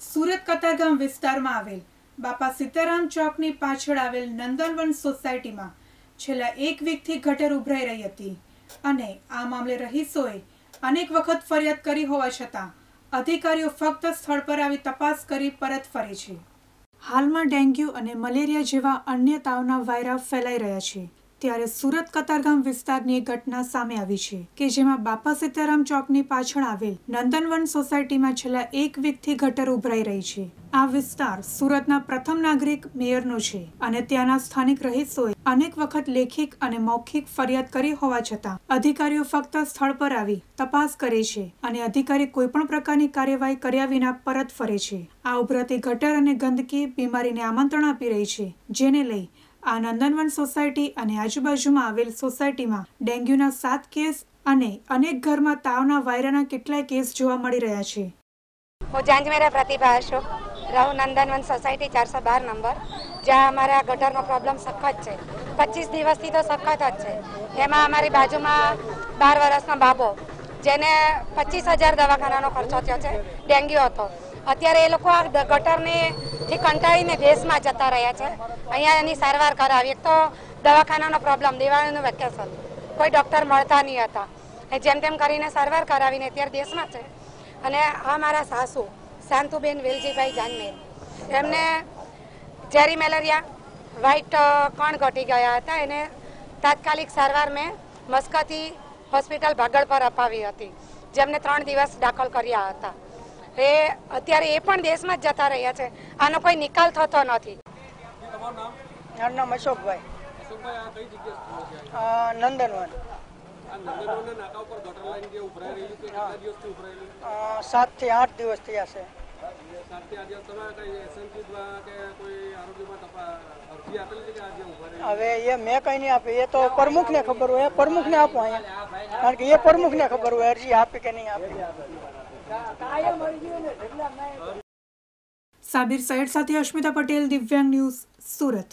સુરત કતારગામ વિસ્તારમાં આવેલ બાપા સીતારામ ચોકની પાછળ આવેલ નંદનવન સોસાયટીમાં છેલ્લા એક વીકથી ગટર ઉભરાઈ રહી હતી અને આ મામલે રહીશોએ અનેક વખત ફરિયાદ કરી હોવા છતાં અધિકારીઓ ફક્ત સ્થળ પર આવી તપાસ કરી પરત ફરે છે. હાલમાં ડેન્ગ્યુ અને મલેરિયા જેવા અન્ય તાવના વાયરા ફેલાઈ રહ્યા છે. ત્યારે સુરત કતારગામ વિસ્તારની એક ઘટના સામે આવી છે કે જેમાં બાપા સીતારામ ચોકની પાછળ આવેલ નંદનવન સોસાયટીમાં છેલ્લા એક વીકથી ગટર ઉભરાઈ રહી છે. આ વિસ્તાર સુરતના પ્રથમ નાગરિક મેયરનો છે અને ત્યાંના સ્થાનિક રહીશોએ અનેક વખત લેખિત અને મૌખિક ફરિયાદ કરી હોવા છતાં અધિકારીઓ ફક્ત સ્થળ પર આવી તપાસ કરે છે અને અધિકારી કોઈ પણ પ્રકારની કાર્યવાહી કર્યા વિના પરત ફરે છે. આ ઉભરાતી ગટર અને ગંદકી બીમારીને આમંત્રણ આપી રહી છે, જેને લઈ આ નંદનવન સોસાયટી અને આજુબાજુમાં આવેલ સોસાયટીમાં ડેન્ગ્યુના સાત કેસ અને અનેક ઘરમાં તાવના વાયરાના કેટલાય કેસ જોવા મળી રહ્યા છે. હું જાંજમેરા પ્રતિભા અશોક રહું નંદનવન સોસાયટી ચારસો બાર નંબર, જ્યાં અમારા ગટરનો પ્રોબ્લેમ સખત છે. પચીસ દિવસથી તો સખત જ છે. એમાં અમારી બાજુમાં બાર વર્ષનો બાબો, જેને પચીસ હજાર દવાખાનાનો ખર્ચો થયો છે, ડેન્ગ્યુ હતો. અત્યારે એ લોકો આ ગટરની કંટાળીને દેશમાં જતા રહ્યા છે. અહીંયા એની સારવાર કરાવી. એક તો દવાખાનાનો પ્રોબ્લેમ દિવાળીનું વેકેશન કોઈ ડૉક્ટર મળતા નહીં હતા. જેમ તેમ કરીને સારવાર કરાવીને અત્યારે દેશમાં છે. અને આ મારા સાસુ, શાંતુબેન વેલજીભાઈ જાનમેર. એમને ઝેરી મેલેરિયા વ્હાઇટ કણ ઘટી ગયા હતા. એને તાત્કાલિક સારવાર મેં મસ્કતી હોસ્પિટલ ભાગળ પર અપાવી હતી. જેમને ત્રણ દિવસ દાખલ કર્યા હતા. એ અત્યારે એ પણ દેશમાં જ જતા રહ્યા છે. આનો કોઈ નિકાલ થતો નથી. મારું નામ અશોકભાઈ. અશોકભાઈ આ કઈ જગ્યાએ અ, નંદનવન. સાતથી આઠ દિવસ થયા છે. હવે એ મેં કઈ નહીં આપી એ તો પ્રમુખને ખબર હોય પ્રમુખ પ્રમુખને આપો અહીંયા. કારણ કે એ પ્રમુખને ખબર હોય, અરજી આપી કે નહીં આપી. સાબિર સૈયદ સાથે અશ્મિતા પટેલ, દિવ્યાંગ ન્યૂઝ, સુરત.